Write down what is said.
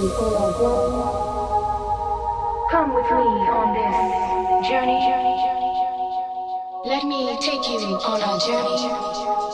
Come with me on this journey. Let me take you on a journey. Journey.